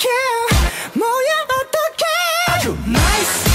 care 뭐야 어떡해? nice